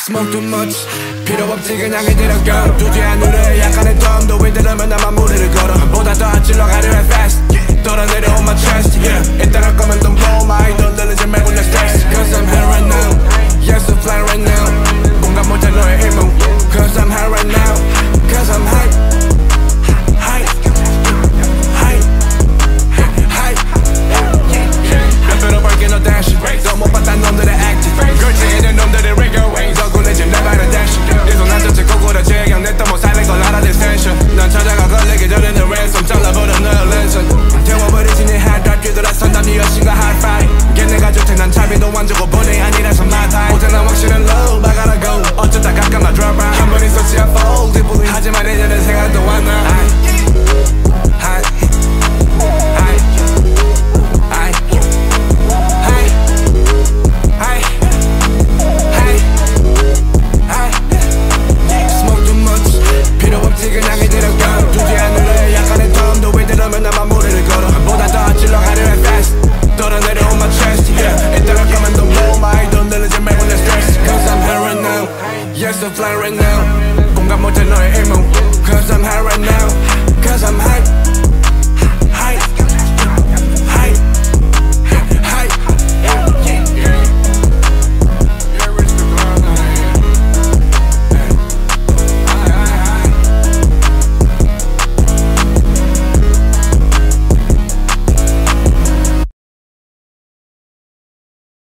Smoke too much 필요 없지 그냥 이대로 go 두지 않으려 약간의 덤 The wind 들으면 나만 무리를 걸어 보다 더 질러가려 해 fast 떨어내려 on my chest yeah. 이따라 거면 don't blow my the plan right now.